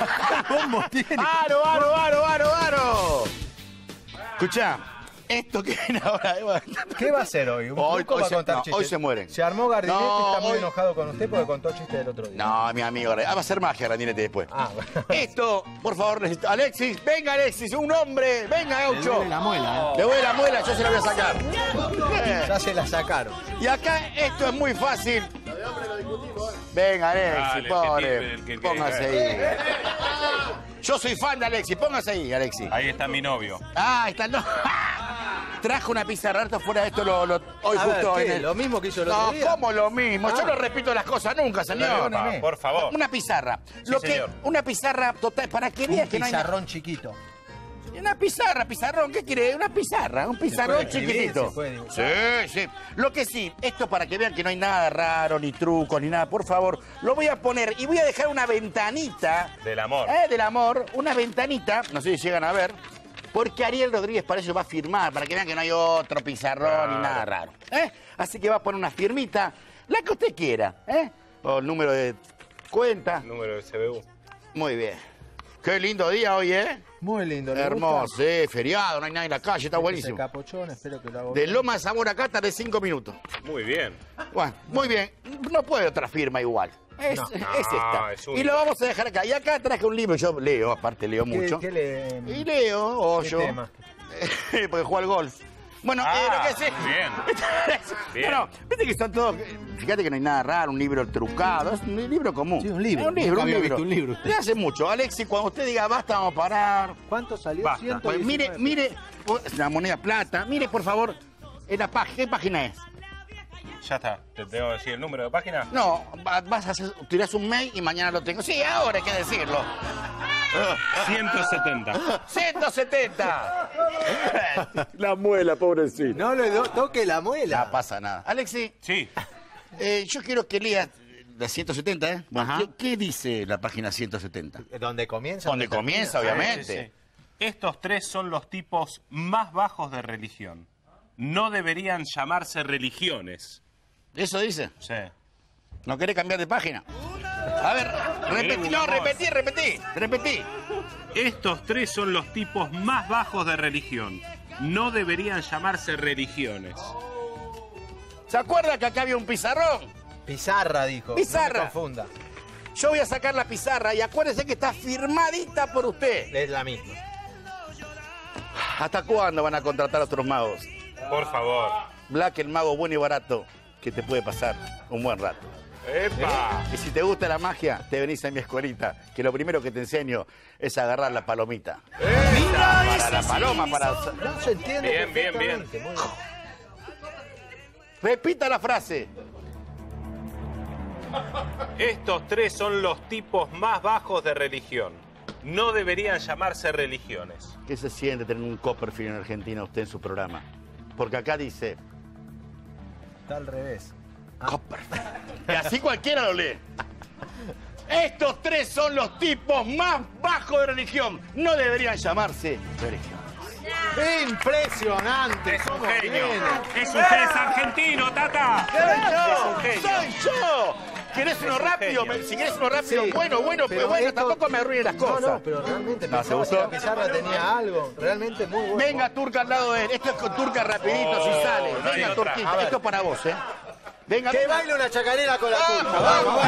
bombos tiene? ¡Aro, aro, aro, aro, aro! Escuchá, esto que viene ahora... ¿Qué va a hacer hoy? ¿Un Hoy- va a se- contar no, chistes? hoy se mueren. Se armó Gardinetti No, está muy enojado con usted porque contó chistes del otro día. No, mi amigo, ah, va a ser magia, Grandinetti, después. Ah, bueno. Esto, por favor, necesito... Alexis, venga, Alexis, un hombre, venga, Gaucho. la muela, Le voy a la muela, yo se la voy a sacar. Eh, Ya se la sacaron. Y acá esto es muy fácil. Venga, Dale, que pobre. que- Póngase ahí. Yo soy fan de Alexis, póngase ahí, Alexis. Ahí está mi novio. Ah, está no. Trajo una pizarra, esto fuera de esto lo, lo- hoy A ver, justo ¿qué? en el... ¿Lo mismo que hizo el No, otro día? ¿cómo lo mismo? Yo Ah. no repito las cosas nunca, señor. Perdóneme. Por favor. Una pizarra. lo que, señor. una pizarra total, para que veas Un que no hay pizarrón chiquito. Una pizarra, pizarrón, ¿qué quiere? Una pizarra, un pizarrón chiquitito. sí, sí. Lo que sí, esto para que vean que no hay nada raro, ni trucos, ni nada, por favor, lo voy a poner y voy a dejar una ventanita. Del amor. eh, del amor, una ventanita, no sé si llegan a ver, porque Ariel Rodríguez para eso va a firmar, para que vean que no hay otro pizarrón ni nada raro. ¿eh? Así que va a poner una firmita, la que usted quiera, ¿eh? O el número de cuenta. Número de CBU. Muy bien. Qué lindo día hoy, ¿eh? Muy lindo. ¿le Hermoso, gusta? sí, feriado, no hay nadie en la calle, está Este buenísimo. Es el capuchón, espero que lo haga De bien. Loma de Zamora acá de cinco minutos. Muy bien. Bueno, muy bien. No puede otra firma igual. Es, No. es No, esta. es y lo vamos a dejar acá. Y acá traje un libro, yo leo, aparte leo ¿Qué- mucho. qué le- Y leo, o qué yo. tema? Porque juego al golf. Bueno, Ah, eh, lo que sé. bien. Bien. No, no, viste que son todos. Fíjate que no hay nada raro, un libro trucado, es un libro común. Sí, un libro. Es un libro, un libro. un libro. Le hace mucho. Alexis, cuando usted diga basta, vamos a parar. ¿Cuánto salió? Basta. 119. Pues mire, mire, oh, la moneda plata. Mire, por favor, en la página, ¿qué página es? Ya está. ¿Te tengo que decir el número de página? No, va- vas a hacer, tirás un mail y mañana lo tengo. Sí, ahora hay que decirlo. 170. 170. la muela, pobrecito. No le do- toque la muela. No pasa nada. Alexi, Sí. eh, yo quiero que leas la 170, ¿eh? Ajá. ¿qué, qué dice la página 170? Donde comienza. Donde termina. comienza, obviamente. Sí, sí. Estos tres son los tipos más bajos de religión. No deberían llamarse religiones. ¿Eso dice? Sí. ¿No querés cambiar de página? A ver, repetí, no, repetí, repetí, repetí. Estos tres son los tipos más bajos de religión. No deberían llamarse religiones. ¿Se acuerda que acá había un pizarrón? Pizarra, dijo. Pizarra. No me confunda. Yo voy a sacar la pizarra y acuérdese que está firmadita por usted. Es la misma. ¿Hasta cuándo van a contratar a otros magos? Por favor. Black, el mago bueno y barato, que te puede pasar un buen rato. ¡Epa! Y si te gusta la magia, te venís a mi escuelita, que lo primero que te enseño es agarrar la palomita. Para la paloma, para... No se entiende. Bien, bien, bien. bien. Repita la frase. Estos tres son los tipos más bajos de religión. No deberían llamarse religiones. ¿Qué se siente tener un Copperfield en Argentina usted en su programa? Porque acá dice Está al revés. Copperfield. Y así cualquiera lo lee. Estos tres son los tipos más bajos de religión. No deberían llamarse religión. Impresionante. Es un ¿Cómo genio. viene? Es usted es argentino, Tata. ¡Soy yo! ¡Soy yo! ¿Querés uno un rápido? Me- Si querés uno rápido, Sí, bueno, bueno, pero pero bueno, esto- tampoco me arruine las cosas. No, no, pero realmente No, ¿se pensaba que la pizarra tenía algo. Realmente muy bueno. Venga, Turca al lado de él. Esto es con Turca rapidito, si Oh, sale. Venga. Turquita. Esto es para vos, ¿eh? Venga, Que venga. baile una chacarera con la Vamos, turca. vamos,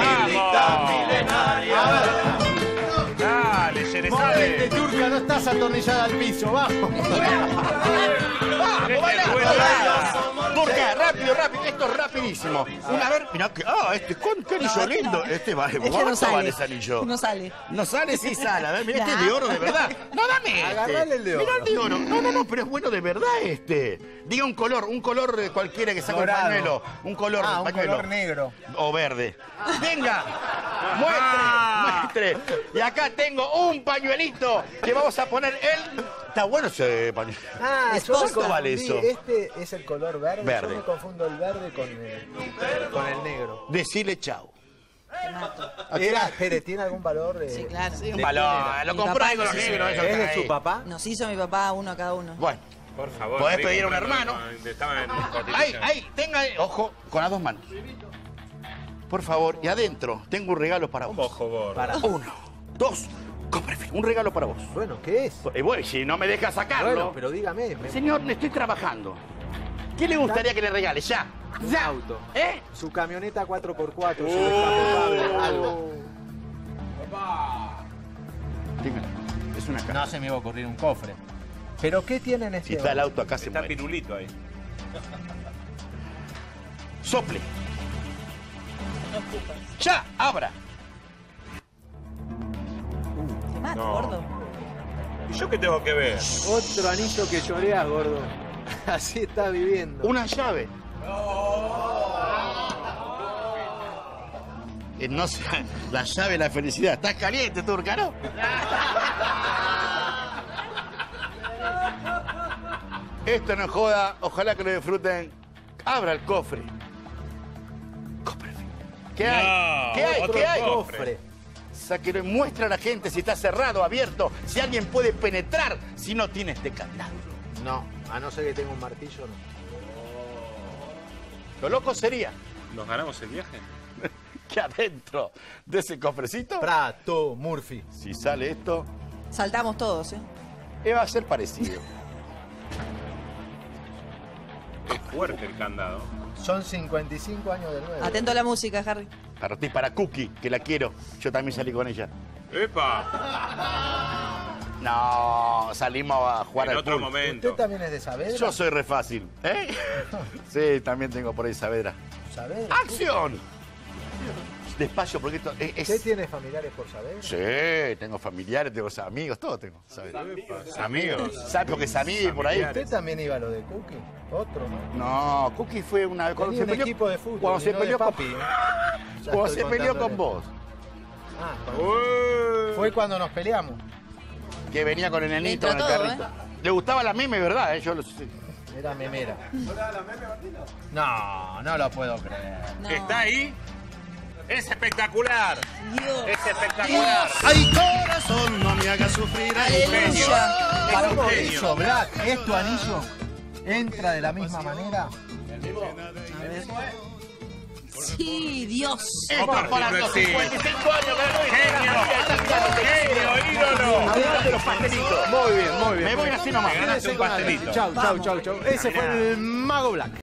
Dale, Movete, Yerezade. turca, no estás atornillada al piso. Vamos. ¡Vamos, rápido, rápido. Esto es rapidísimo. Una vez, mirá que. Ah, este, ¿cuán- ¿qué anillo este lindo? Este vale. Este ¿Cuánto no sale. vale ese anillo? No sale. No sale, sí sale. A ver, mira, este es de oro de verdad. No, dame este. Agarrale el de oro. Mirá el de oro. No, no, no, pero es bueno de verdad este. Diga un color, un color cualquiera que saque el Dorado. pañuelo. Un color Ah, un pañuelo. color negro. O verde. Venga, muestre, Ah. muestre. Y acá tengo un pañuelito que vamos a poner el... Está bueno ese pañuelo. Ah, Es ¿Cuánto vale eso? Este es el color verde. Verde. Yo me confundo el verde con el, con el negro. Decile chau. Era, espere, ¿tiene algún valor? de- Sí, claro. Sí, un ¿De balón, quién era? lo compró con los que ¿Es de su papá? Nos hizo mi papá uno a cada uno. Bueno, Por favor. Podés pedir a un no, hermano. cotización. ahí, tenga, ojo, con las dos manos. Por favor, y adentro tengo un regalo para vos. Ojo, gordo. Para. Uno, dos, Copperfield, un regalo para vos. Bueno, ¿qué es? Eh, bueno, si no me deja sacarlo. Bueno, pero dígame. me- Señor, le estoy trabajando. ¿Qué le gustaría que le regale? Ya. Un Ya. auto. ¿Eh? Su camioneta 4x4, su descapotable, algo. Dímelo. Es una No caja. se me iba a ocurrir un cofre. ¿Pero qué tienen este Si está el auto acá, se Está muere. pirulito ahí. Sople. ¡Ya! ¡Abra! Yo qué tengo que ver? Otro anillo que lloreas, gordo. Así está viviendo. Una llave. Eh, no sé, la llave de la felicidad. ¿Estás caliente, turca, no? Esto no joda, ojalá que lo disfruten. Abra el cofre. Copperfield. ¿Qué hay? No, ¿Qué hay? otro ¿Qué hay? cofre. Sáquelo y muestra a la gente si está cerrado, abierto, si alguien puede penetrar, si no tiene este candado. No, a no ser que tenga un martillo, no. Lo loco sería ¿Nos ganamos el viaje? que adentro de ese cofrecito, Prato, Murphy. si sale esto, Saltamos todos, ¿eh? eh, va a ser parecido. fuerte el candado. Son 55 años de nuevo. Atento a la música, Harry. Para ti, para Cookie, que la quiero. Yo también salí con ella. ¡Epa! No, salimos a jugar En al otro pool. momento. ¿Usted también es de Saavedra? Yo soy re fácil. ¿Eh? Sí, también tengo por ahí Saavedra. ¿Saavedra? ¡Acción! Despacio, porque esto es... es- ¿Usted tiene familiares por Saavedra? Sí, tengo familiares, tengo amigos, todo tengo. Amigos. ¿Sabes porque salí por ahí? ¿Usted también iba a lo de Cookie? Otro, ¿no? No, Cookie fue una... Cuando se un peleó, equipo de fútbol. Cuando y se no peleó con, papi, ¿eh? Ya cuando se peleó con vos. Ah, cuando- Fue cuando nos peleamos. Que venía con el nenito, con el todo, carrito. Le gustaba la meme, ¿verdad? eh? Yo lo sé. Era memera. No, no lo puedo creer. No. ¿Está ahí? ¡Es espectacular! Dios. ¡Es espectacular! Ay, corazón, no me hagas sufrir. Aleluya. Para un anillo, Black, ¿es tu anillo? ¿Entra de la misma manera? Sí, Dios. Existe. 55 años, ¡Genio! ¡Genio, ídolo! Adelante los pastelitos. Muy bien, muy Me voy así nomás. Te ganaste un pastelito. Chau, chau, chau, chau. Ese fue el Mago Black.